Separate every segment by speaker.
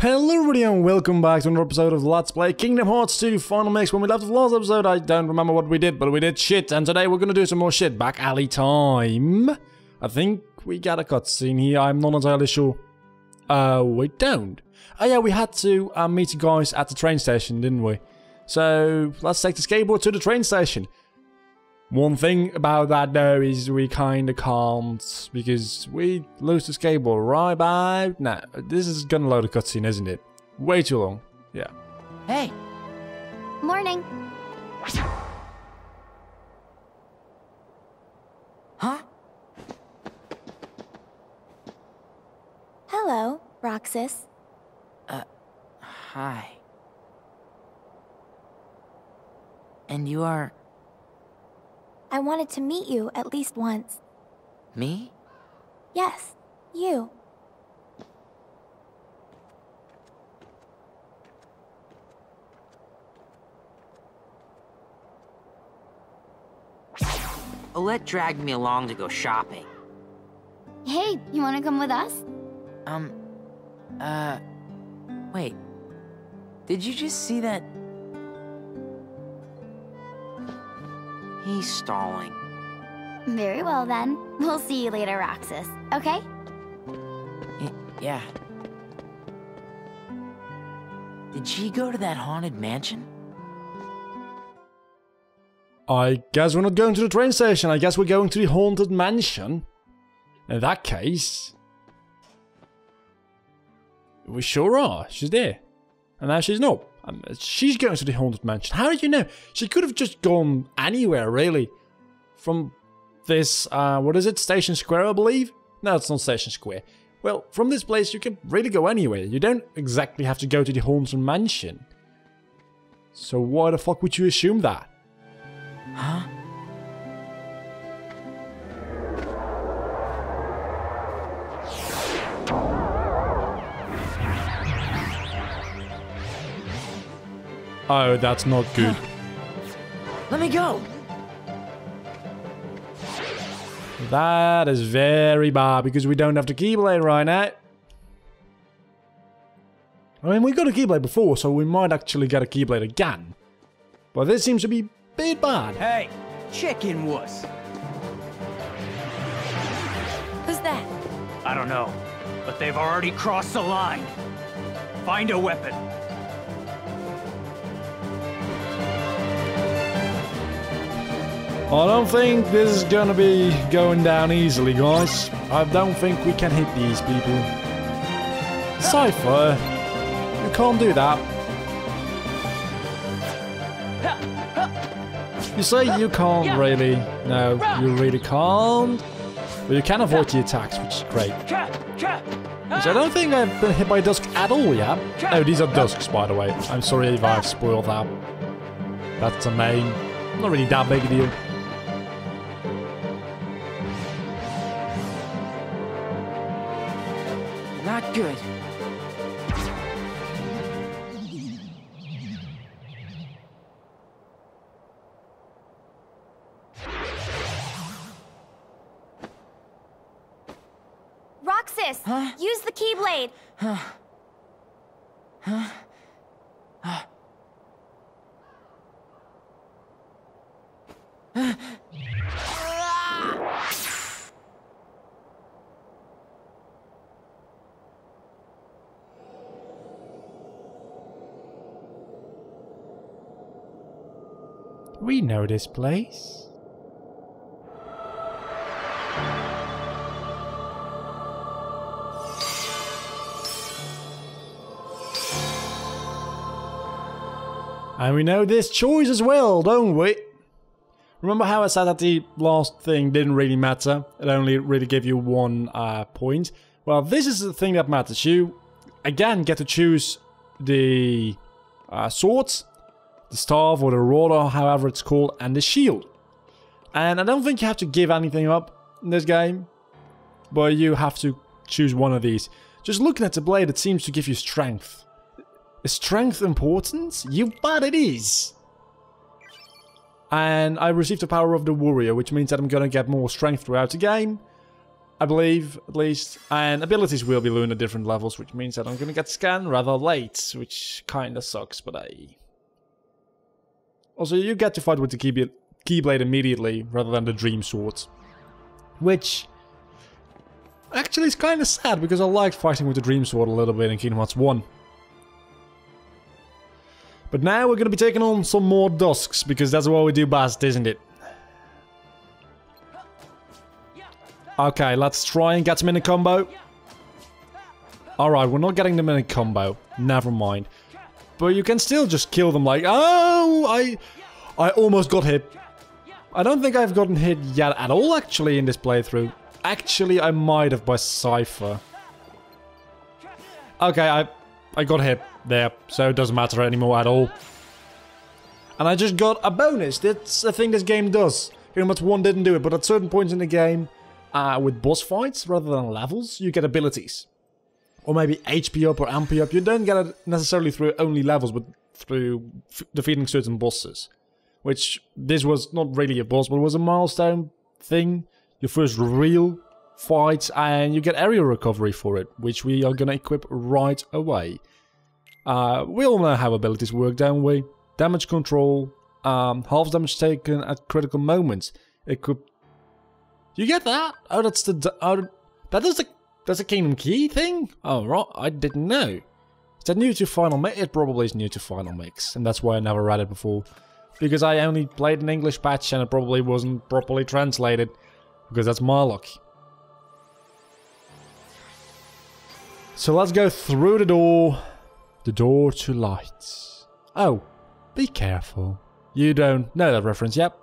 Speaker 1: Hello everybody and welcome back to another episode of Let's Play Kingdom Hearts 2 Final Mix. When we left the last episode, I don't remember what we did, but we did shit. And today we're gonna do some more shit. Back alley time. I think we got a cutscene here. I'm not entirely sure. Uh, we don't. Oh yeah, we had to uh, meet you guys at the train station, didn't we? So, let's take the skateboard to the train station. One thing about that though is we kinda can't because we lose the skateboard right by now. This is gonna load a cutscene, isn't it? Way too long. Yeah.
Speaker 2: Hey,
Speaker 3: Morning.
Speaker 2: huh?
Speaker 3: Hello, Roxas.
Speaker 2: Uh, hi. And you are
Speaker 3: I wanted to meet you at least once.
Speaker 2: me?
Speaker 3: Yes, you.
Speaker 2: Olette dragged me along to go shopping.
Speaker 3: Hey, you want to come with us?
Speaker 2: Um, uh, wait. Did you just see that? He's stalling.
Speaker 3: Very well then. We'll see you later, Roxas. Okay?
Speaker 2: Y- yeah. Did she go to that haunted mansion?
Speaker 1: I guess we're not going to the train station. I guess we're going to the haunted mansion. In that case, we sure are. She's there. And now she's not. Um, she's going to the haunted mansion. How did you know? She could have just gone anywhere, really. From this, uh, what is it? Station Square, I believe? No, it's not Station Square. Well, from this place, you can really go anywhere. You don't exactly have to go to the haunted mansion. So why the fuck would you assume that?
Speaker 2: Huh?
Speaker 1: Oh, that's not good.
Speaker 2: Let me go!
Speaker 1: That is very bad because we don't have the Keyblade right now. I mean, we got a Keyblade before, so we might actually get a Keyblade again. But this seems to be a bit bad.
Speaker 4: Hey, chicken wuss.
Speaker 2: Who's that?
Speaker 4: I don't know, but they've already crossed the line. Find a weapon.
Speaker 1: I don't think this is gonna be going down easily, guys. I don't think we can hit these people. Seifer, you can't do that. You say you can't really. No, you really can't. But you can avoid the attacks, which is great. Which I don't think I've been hit by Dusk at all yet. Oh, these are Dusks, by the way. I'm sorry if I've spoiled that. That's a name. Not really that big a deal.
Speaker 3: Use the Keyblade!
Speaker 1: We know this place. And we know this choice as well, don't we? Remember how I said that the last thing didn't really matter? It only really gave you one uh, point? Well, this is the thing that matters. You, again, get to choose the uh, the staff or the rod or however it's called, and the shield. And I don't think you have to give anything up in this game, but you have to choose one of these. Just looking at the blade, it seems to give you strength. Is strength important? You bet it is! And I received the power of the warrior, which means that I'm gonna get more strength throughout the game. I believe, at least. And abilities will be learned at different levels, which means that I'm to get scanned rather late, which kind of sucks, but I... Also, you get to fight with the Keyblade, Keyblade immediately, rather than the Dream Sword. Which... Actually, is kind of sad, because I liked fighting with the Dream Sword a little bit in Kingdom Hearts 1. But now we're going to be taking on some more Dusks, because that's what we do best, isn't it? Okay, let's try and get them in a combo. Alright, we're not getting them in a combo. Never mind. But you can still just kill them like, oh, I, I almost got hit. I don't think I've gotten hit yet at all, actually, in this playthrough. Actually, I might have by Seifer. Okay, I, I got hit there, so it doesn't matter anymore at all. And I just got a bonus. That's a thing this game does. Hearts 1 didn't do it, but at certain points in the game, uh, with boss fights rather than levels, you get abilities. Or maybe HP up or MP up. You don't get it necessarily through only levels, but through defeating certain bosses. Which, this was not really a boss, but was a milestone thing. Your first real fight, and you get aerial recovery for it, which we are gonna equip right away. Uh, we all know how abilities work, don't we? Damage control, um, half damage taken at critical moments. It could. you get that? Oh, that's the oh, that is the that's a Kingdom Key thing. Oh, right, I didn't know. Is that new to Final Mix? It probably is new to Final Mix, and that's why I never read it before, because I only played an English patch and it probably wasn't properly translated, because that's my luck. So let's go through the door, the door to light. Oh, be careful. You don't know that reference, yep.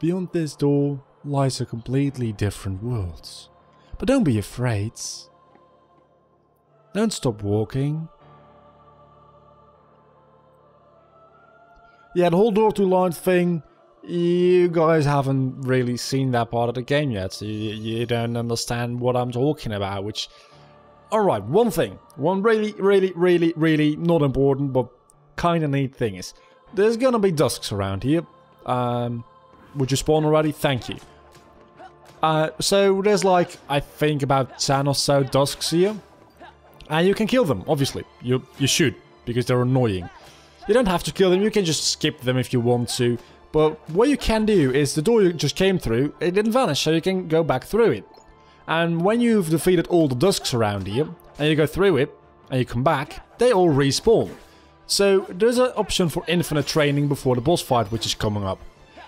Speaker 1: Beyond this door lies a completely different world. But don't be afraid. Don't stop walking. Yeah, the whole door to light thing, you guys haven't really seen that part of the game yet, you, you don't understand what I'm talking about, which... Alright, one thing, one really, really, really, really not important, but kinda neat thing is, there's gonna be dusks around here. Um, would you spawn already? Thank you. Uh, so there's like, I think about 10 or so dusks here. And you can kill them, obviously. You, you should, because they're annoying. You don't have to kill them, you can just skip them if you want to. But what you can do is the door you just came through, it didn't vanish, so you can go back through it. And when you've defeated all the dusks around here, and you go through it, and you come back, they all respawn. So there's an option for infinite training before the boss fight which is coming up.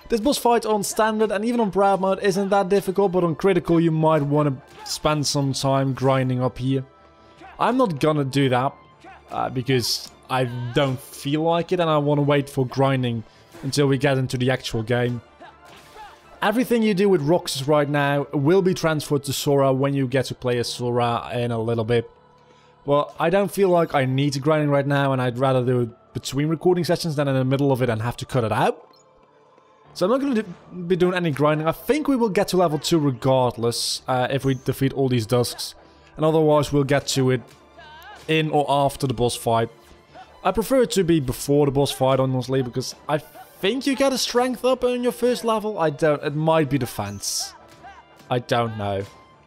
Speaker 1: This boss fight on standard and even on proud mode isn't that difficult, but on critical you might want to spend some time grinding up here. I'm not gonna do that, uh, because I don't feel like it and I want to wait for grinding until we get into the actual game. Everything you do with Roxas right now will be transferred to Sora when you get to play as Sora in a little bit. Well, I don't feel like I need to grinding right now and I'd rather do it between recording sessions than in the middle of it and have to cut it out. So I'm not going to be doing any grinding. I think we will get to level 2 regardless uh, if we defeat all these Dusks. And otherwise we'll get to it in or after the boss fight. I prefer it to be before the boss fight, honestly, because I think you get a strength up on your first level. I don't. It might be defense. I don't know.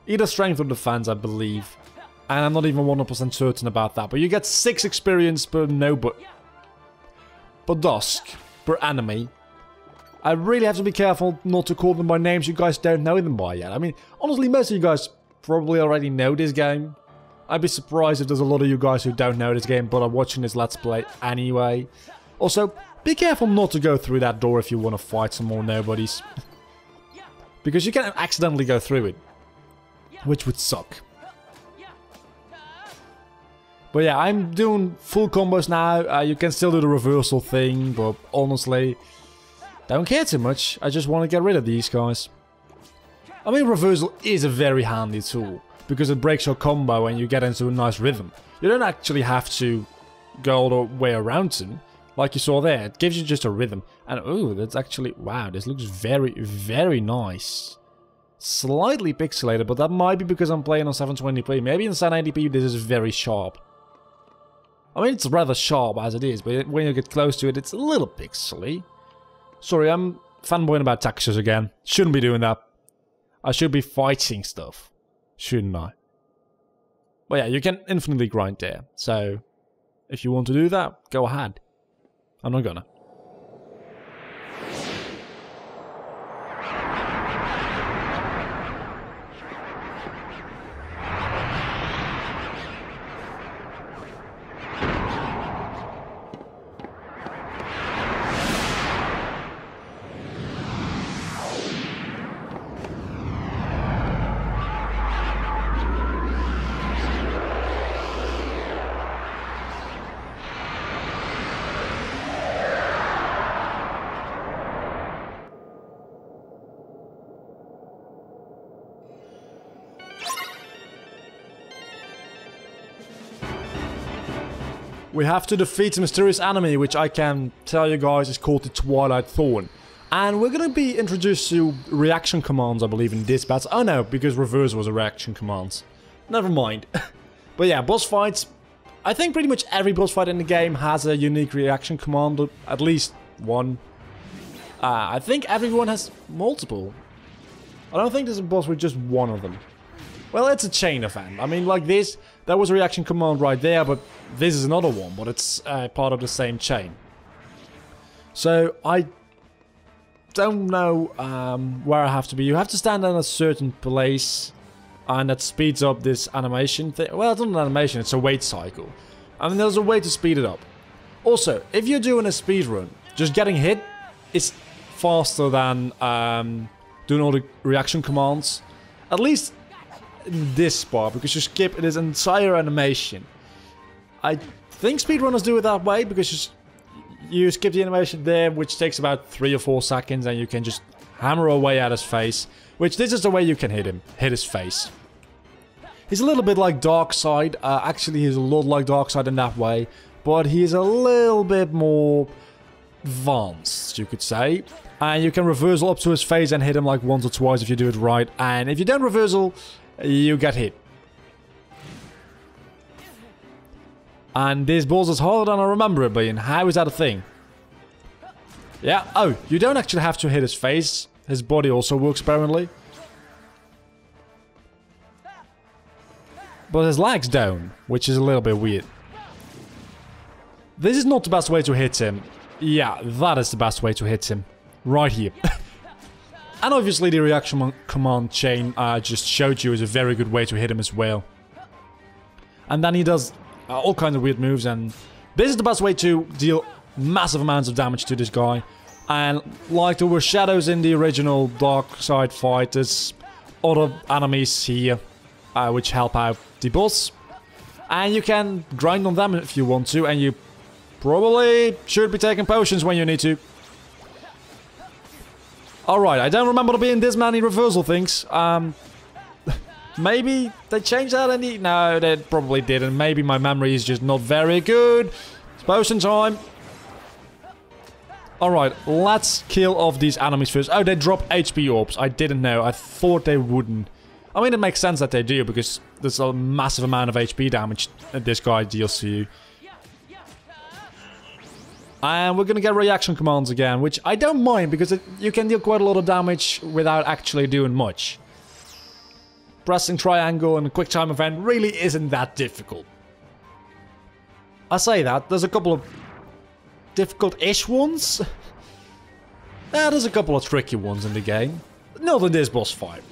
Speaker 1: Either strength or defense, I believe. And I'm not even 100% certain about that. But you get 6 experience per no but... Per Dusk. Per enemy. I really have to be careful not to call them by names you guys don't know them by yet. I mean, honestly, most of you guys probably already know this game. I'd be surprised if there's a lot of you guys who don't know this game but are watching this Let's Play anyway. Also, be careful not to go through that door if you want to fight some more nobodies. because you can accidentally go through it. Which would suck. But yeah, I'm doing full combos now. Uh, you can still do the reversal thing, but honestly, don't care too much, I just want to get rid of these guys. I mean, reversal is a very handy tool, because it breaks your combo and you get into a nice rhythm. You don't actually have to go all the way around them, like you saw there. It gives you just a rhythm. And oh, that's actually, wow, this looks very, very nice. Slightly pixelated, but that might be because I'm playing on 720p. Maybe in 780p this is very sharp. I mean, it's rather sharp as it is, but when you get close to it, it's a little pixely. Sorry, I'm fanboying about textures again. Shouldn't be doing that. I should be fighting stuff. shouldn't I? But yeah, you can infinitely grind there. So if you want to do that, go ahead. I'm not gonna. Have to defeat a mysterious enemy, which I can tell you guys is called the Twilight Thorn. And we're gonna be introduced to reaction commands, I believe, in this battle. Oh no, because reverse was a reaction command. Never mind. but yeah, boss fights. I think pretty much every boss fight in the game has a unique reaction command, at least one. Uh, I think everyone has multiple. I don't think there's a boss with just one of them. Well, it's a chain event. I mean, like this, that was a reaction command right there, but this is another one, but it's uh, part of the same chain. So, I don't know um, where I have to be. You have to stand in a certain place, and that speeds up this animation thing. Well, it's not an animation, it's a wait cycle. I mean, there's a way to speed it up. Also, if you're doing a speed run, just getting hit is faster than um, doing all the reaction commands. At least in this part, because you skip this entire animation. I think speedrunners do it that way, because you, skip the animation there, which takes about 3 or 4 seconds, and you can just hammer away at his face. Which, this is the way you can hit him. Hit his face. He's a little bit like Darkside. Uh, actually, he's a lot like Darkside in that way. But he's a little bit more advanced, you could say. And you can reversal up to his face and hit him like once or twice if you do it right. And if you don't reversal, you get hit. And this balls is harder than I remember it being. How is that a thing? Yeah, oh, you don't actually have to hit his face. His body also works apparently. But his legs don't, which is a little bit weird. This is not the best way to hit him. Yeah, that is the best way to hit him. Right here. and obviously the reaction command chain I uh, just showed you is a very good way to hit him as well. And then he does uh, all kinds of weird moves and this is the best way to deal massive amounts of damage to this guy. And like there were shadows in the original Darkside fight, there's other enemies here uh, which help out the boss. And you can grind on them if you want to, and you probably should be taking potions when you need to. Alright, I don't remember there being this many reversal things. Um, maybe they changed that any... No, they probably didn't. Maybe my memory is just not very good. It's potion time. Alright, let's kill off these enemies first. Oh, they drop HP orbs. I didn't know. I thought they wouldn't. I mean, it makes sense that they do, because there's a massive amount of HP damage that this guy deals to you. And we're gonna get reaction commands again, which I don't mind, because it, you can deal quite a lot of damage without actually doing much. Pressing triangle and a quick time event really isn't that difficult. I say that, there's a couple of difficult-ish ones. yeah, there's a couple of tricky ones in the game. Not in this boss fight.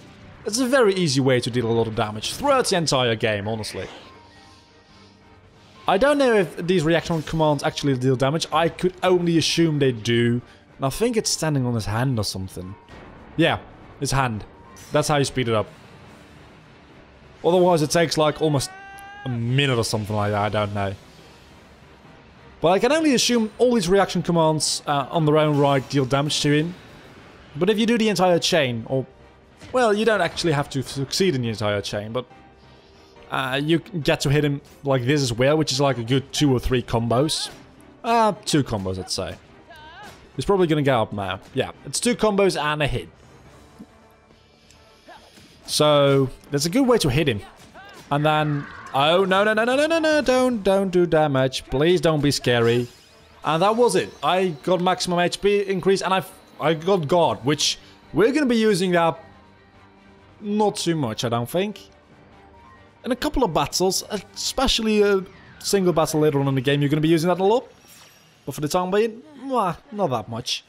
Speaker 1: It's a very easy way to deal a lot of damage throughout the entire game, honestly. I don't know if these reaction commands actually deal damage. I could only assume they do. And I think it's standing on his hand or something. Yeah, his hand. That's how you speed it up. Otherwise it takes like almost a minute or something like that, I don't know. But I can only assume all these reaction commands uh, on their own right deal damage to him. But if you do the entire chain, or... Well, you don't actually have to succeed in the entire chain, but... Uh, you get to hit him like this as well, which is like a good two or three combos. Uh, two combos, I'd say. He's probably gonna go up now. Yeah, it's two combos and a hit. So, that's a good way to hit him. And then Oh, no, no, no, no, no, no, no, don't, don't do damage. Please don't be scary. And that was it. I got maximum HP increase and I, I got Guard, which we're going to be using that not too much, I don't think. in a couple of battles, especially a single battle later on in the game, you're going to be using that a lot. But for the time being, mwah, not that much.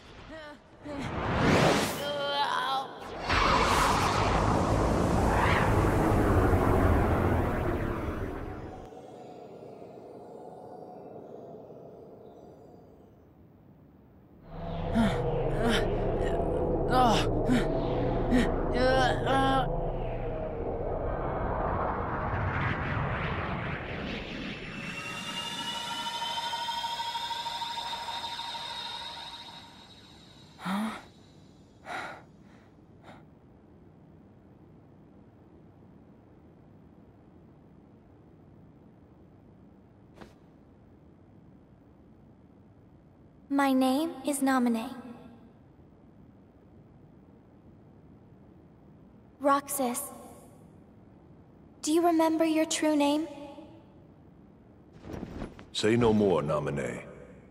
Speaker 3: My name is Naminé. Roxas. Do you remember your true name?
Speaker 5: Say no more, Naminé.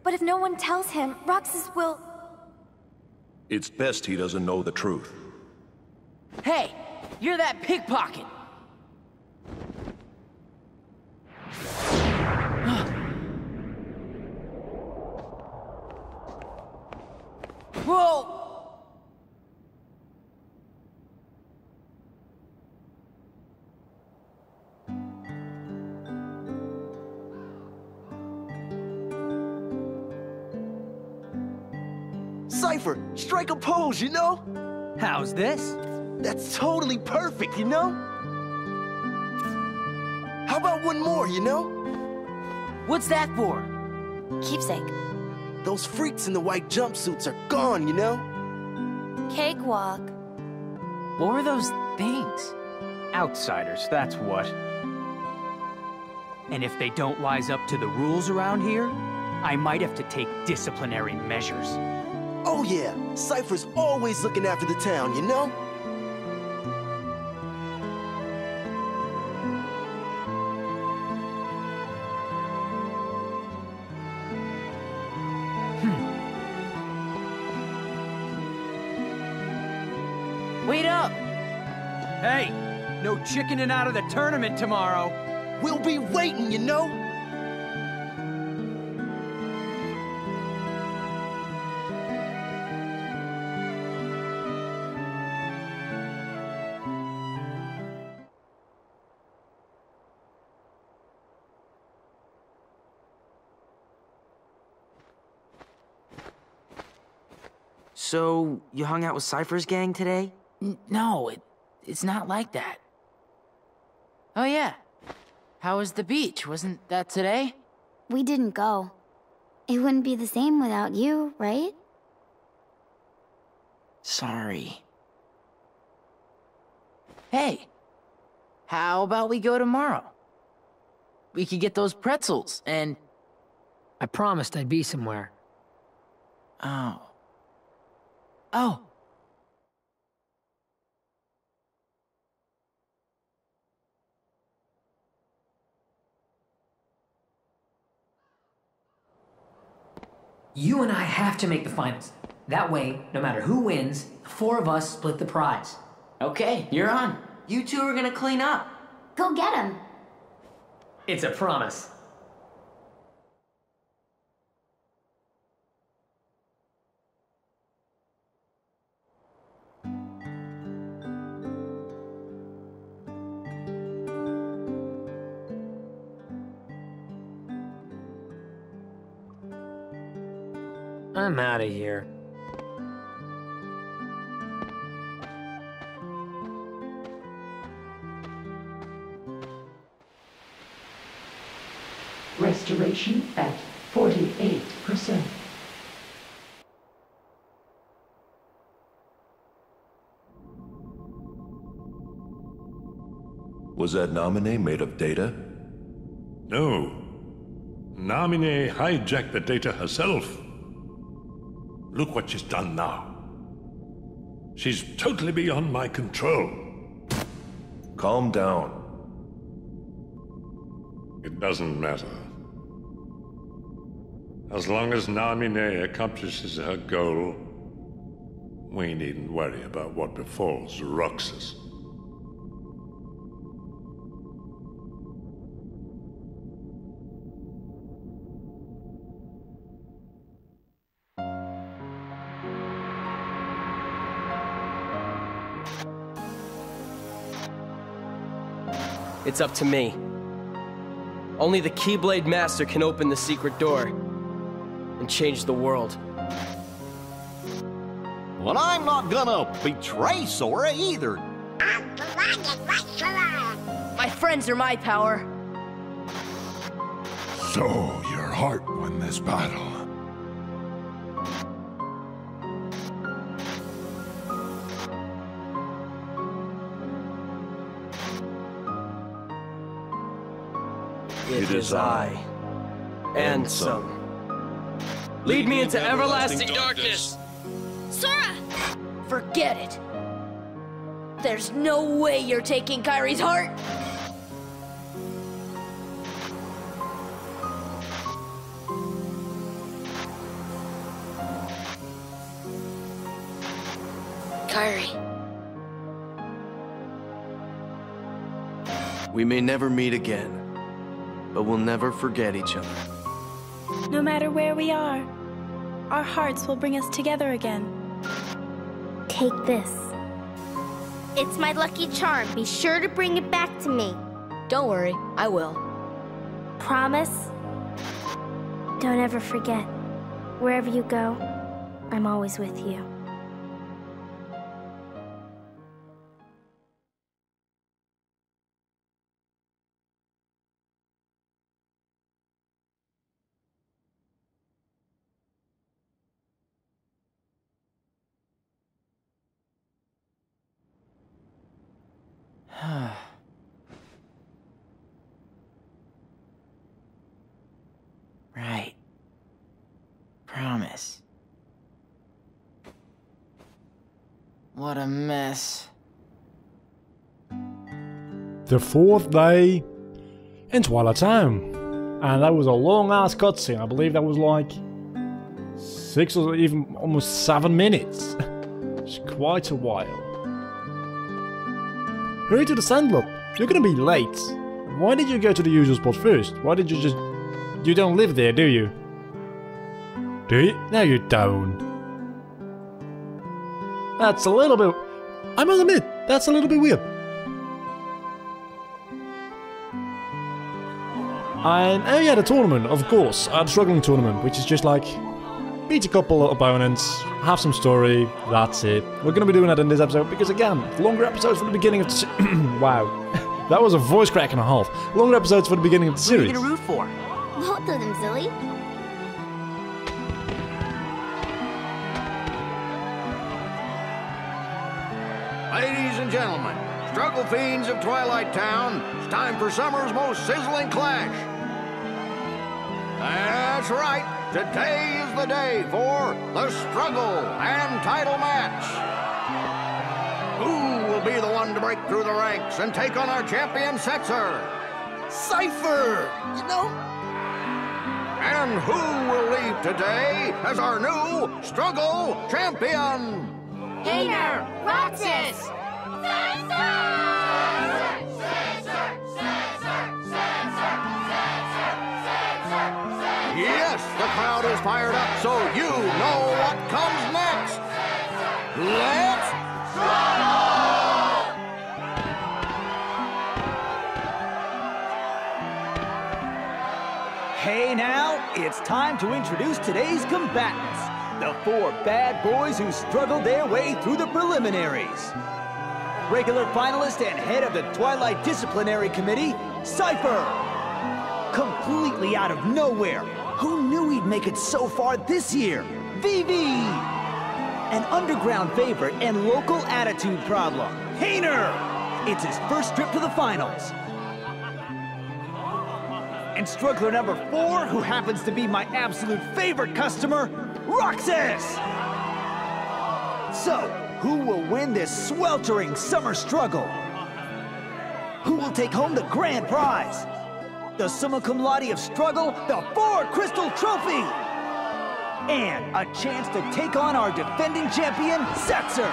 Speaker 3: But if no one tells him, Roxas will...
Speaker 5: It's best he doesn't know the truth.
Speaker 2: Hey, you're that pickpocket.
Speaker 6: Strike a pose, you know?
Speaker 4: How's this?
Speaker 6: That's totally perfect, you know? How about one more, you know?
Speaker 2: What's that for?
Speaker 3: Keepsake.
Speaker 6: Those freaks in the white jumpsuits are gone, you know?
Speaker 3: Cakewalk.
Speaker 2: What were those things?
Speaker 4: Outsiders, that's what. And if they don't wise up to the rules around here, I might have to take disciplinary measures.
Speaker 6: Oh yeah, Seifer's always looking after the town, you know? Hmm.
Speaker 2: Wait up!
Speaker 4: Hey, no chickening out of the tournament tomorrow.
Speaker 6: We'll be waiting, you know?
Speaker 7: So, you hung out with Seifer's gang today?
Speaker 2: N- no, it, it's not like that. Oh yeah. How was the beach? Wasn't that today?
Speaker 3: We didn't go. It wouldn't be the same without you, right?
Speaker 2: Sorry. Hey, how about we go tomorrow? We could get those pretzels and.
Speaker 8: I promised I'd be somewhere.
Speaker 2: Oh. Oh.
Speaker 8: You and I have to make the finals. That way, no matter who wins, the four of us split the prize.
Speaker 2: Okay, you're on.
Speaker 7: You two are gonna clean up.
Speaker 3: Go get him.
Speaker 8: It's a promise. I'm out of here.
Speaker 9: Restoration at 48%.
Speaker 5: Was that Naminé made of data?
Speaker 10: No. Namine hijacked the data herself. Look what she's done now. She's totally beyond my control.
Speaker 5: Calm down.
Speaker 10: It doesn't matter. As long as Namine accomplishes her goal, we needn't worry about what befalls Roxas.
Speaker 11: It's up to me. Only the Keyblade Master can open the secret door and change the world.
Speaker 12: Well, I'm not gonna betray Sora either.
Speaker 13: My friends are my power.
Speaker 14: So, your heart won this battle.
Speaker 11: It is I, Ansem. Lead me into everlasting darkness.
Speaker 13: Sora! Forget it. There's no way you're taking Kairi's heart. Kairi.
Speaker 7: We may never meet again, but we'll never forget each other.
Speaker 15: No matter where we are, our hearts will bring us together again.
Speaker 16: Take this. It's my lucky charm. Be sure to bring it back to me.
Speaker 13: Don't worry, I will.
Speaker 16: Promise? Don't ever forget. Wherever you go, I'm always with you.
Speaker 2: Promise. What a mess.
Speaker 1: The fourth day in Twilight Town. And that was a long ass cutscene. I believe that was like six or even almost seven minutes. it's quite a while. Hurry to the Sandlot. You're gonna be late. Why did you go to the usual spot first? Why did you just... You don't live there, do you? Do you? No, you don't. That's a little bit... I must admit, that's a little bit weird. And oh yeah, the tournament, of course, uh, the struggling tournament, which is just like beat a couple of opponents, have some story, that's it. We're gonna be doing that in this episode because again, longer episodes from the beginning of the wow, that was a voice crack and a half. Longer episodes for the beginning of the series.
Speaker 7: Who are you gonna root for?
Speaker 16: Both of them, silly.
Speaker 12: And gentlemen, struggle fiends of Twilight Town, it's time for summer's most sizzling clash. That's right, today is the day for the struggle and title match. Who will be the one to break through the ranks and take on our champion Setzer? Seifer! You know? And who will leave today as our new struggle champion?
Speaker 13: Hayner! Roxas!
Speaker 12: Yes, the crowd is fired up, so you know what comes next. Let's
Speaker 17: Hey now, it's time to introduce today's combatants. The four bad boys who struggled their way through the preliminaries. Regular finalist and head of the Twilight Disciplinary Committee, Seifer. Completely out of nowhere. Who knew he'd make it so far this year? Vivi. An underground favorite and local attitude problem, Hayner. It's his first trip to the finals. And struggler number four, who happens to be my absolute favorite customer, Roxas! So, who will win this sweltering summer struggle? Who will take home the grand prize? The summa cum laude of struggle, the Four Crystal Trophy! And a chance to take on our defending champion, Setzer!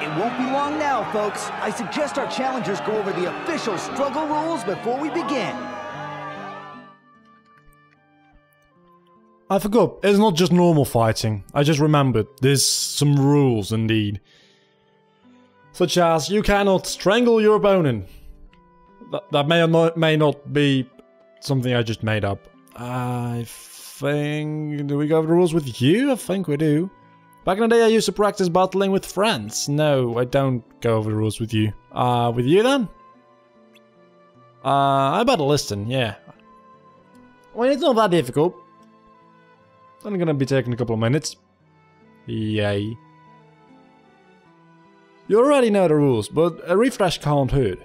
Speaker 17: It won't be long now, folks. I suggest our challengers go over the official struggle rules before we begin.
Speaker 1: I forgot, it's not just normal fighting. I just remembered, there's some rules indeed. Such as, you cannot strangle your opponent. That, that may or not, may not be something I just made up. I think... Do we go over the rules with you? I think we do. Back in the day I used to practice battling with friends. No, I don't go over the rules with you. Uh, with you then? Uh, I better listen, yeah. I mean, it's not that difficult. It's only gonna be taking a couple of minutes. Yay. You already know the rules, but a refresh can't hurt.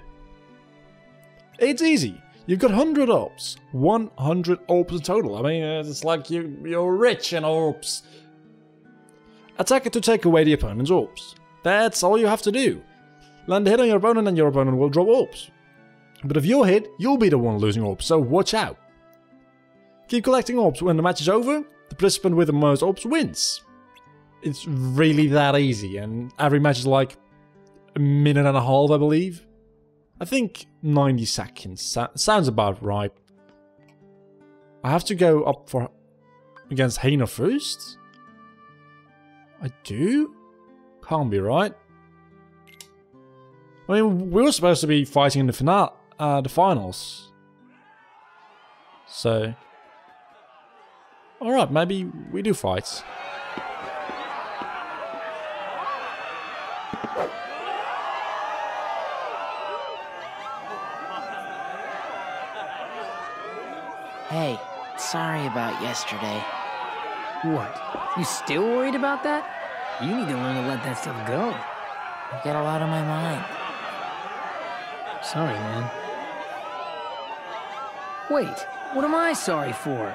Speaker 1: It's easy. You've got 100 orbs. 100 orbs in total. I mean, uh, it's like you, you're rich in orbs. Attack it to take away the opponent's orbs. That's all you have to do. Land a hit on your opponent and your opponent will drop orbs. But if you're hit, you'll be the one losing orbs, so watch out. Keep collecting orbs. When the match is over, participant with the most orbs wins. It's really that easy, and every match is like a minute and a half, I believe. I think 90 seconds. Sounds about right. I have to go up for against Hayner first? I do? Can't be right. I mean, we were supposed to be fighting in the final, uh, the finals. So, all right, maybe we do fight.
Speaker 2: Hey, sorry about yesterday.
Speaker 8: What? You still worried about that? You need to learn to let that stuff go.
Speaker 2: I've got a lot on my mind.
Speaker 8: Sorry, man. Wait, what am I sorry for?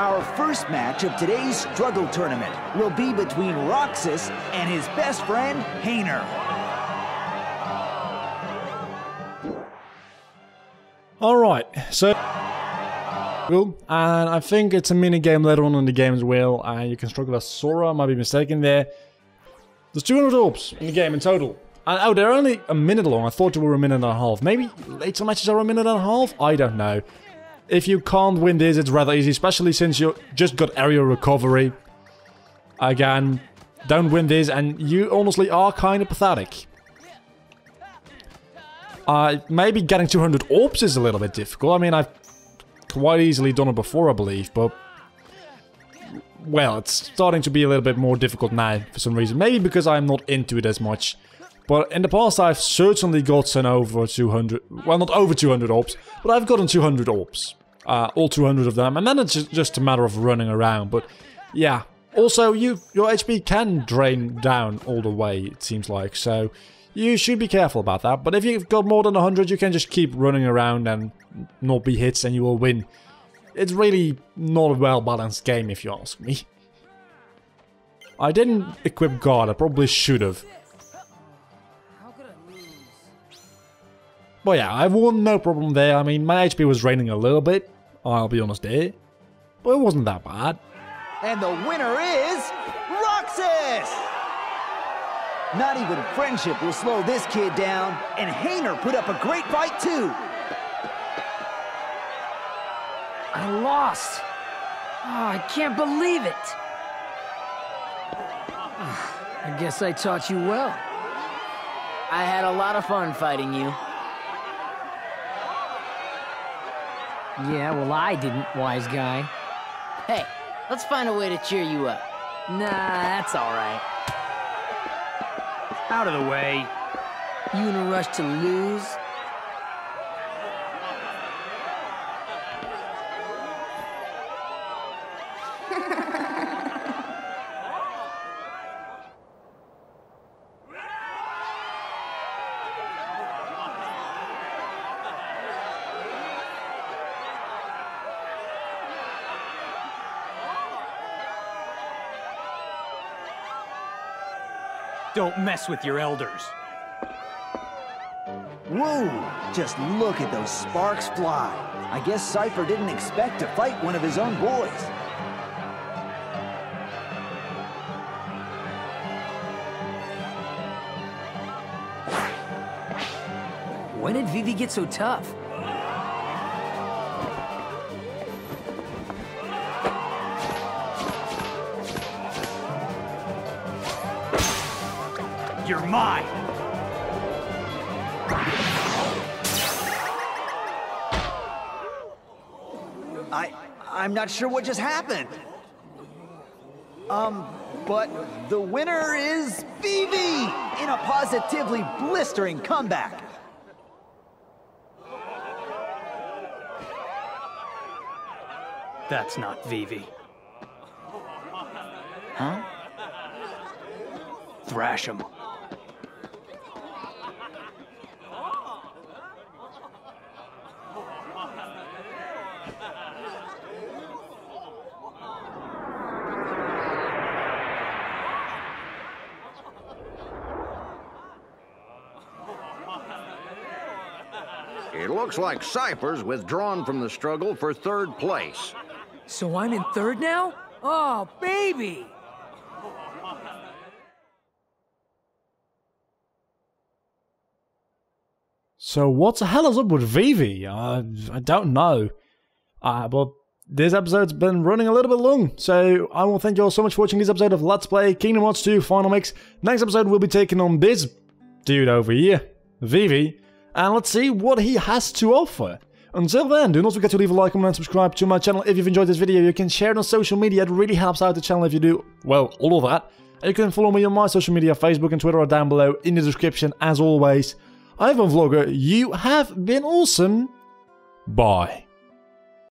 Speaker 17: Our first match of today's Struggle Tournament will be between Roxas and his best friend, Hayner.
Speaker 1: Alright, so... And I think it's a mini game later on in the game as well. And you can struggle as Sora, I might be mistaken there. There's 200 orbs in the game in total. And, oh, they're only a minute long. I thought they were a minute and a half. Maybe later matches are a minute and a half? I don't know. If you can't win this, it's rather easy, especially since you just got aerial recovery. Again, don't win this, and you honestly are kind of pathetic. Uh, maybe getting 200 orbs is a little bit difficult. I mean, I've quite easily done it before, I believe, but... Well, it's starting to be a little bit more difficult now, for some reason. Maybe because I'm not into it as much. But in the past, I've certainly gotten over 200... Well, not over 200 orbs, but I've gotten 200 orbs. Uh, all 200 of them, and then it's just a matter of running around, but... Yeah. Also, you your HP can drain down all the way, it seems like, so... You should be careful about that, but if you've got more than 100, you can just keep running around and not be hit and you will win. It's really not a well-balanced game, if you ask me. I didn't equip Guard, I probably should have. But yeah, I won no problem there. I mean, my HP was raining a little bit, I'll be honest there. But it wasn't that bad.
Speaker 17: And the winner is Roxas! Not even friendship will slow this kid down, and Hayner put up a great fight too.
Speaker 8: I lost. Oh, I can't believe it. Ah, I guess I taught you well.
Speaker 2: I had a lot of fun fighting you.
Speaker 8: Yeah, well, I didn't, wise guy.
Speaker 2: Hey, let's find a way to cheer you up.
Speaker 8: Nah, that's all right.
Speaker 4: Out of the way.
Speaker 8: You in a rush to lose?
Speaker 4: Don't mess with your elders.
Speaker 17: Whoa! Just look at those sparks fly. I guess Seifer didn't expect to fight one of his own boys.
Speaker 8: When did Vivi get so tough?
Speaker 4: You're mine.
Speaker 17: I I'm not sure what just happened. Um, but the winner is Vivi in a positively blistering comeback.
Speaker 4: That's not Vivi.
Speaker 2: Huh?
Speaker 4: Thrash him.
Speaker 12: It looks like Seifer's withdrawn from the struggle for third place.
Speaker 2: So I'm in third now? Oh, baby!
Speaker 1: So what the hell is up with Vivi? Uh, I don't know. Uh, but this episode's been running a little bit long, so I want to thank you all so much for watching this episode of Let's Play Kingdom Hearts 2 Final Mix. Next episode we'll be taking on this dude over here, Vivi, and let's see what he has to offer. Until then, do not forget to leave a like, comment, and subscribe to my channel if you've enjoyed this video. You can share it on social media, it really helps out the channel if you do, well, all of that. And you can follow me on my social media, Facebook and Twitter are down below in the description as always. I've been Vlogger, you have been awesome. Bye.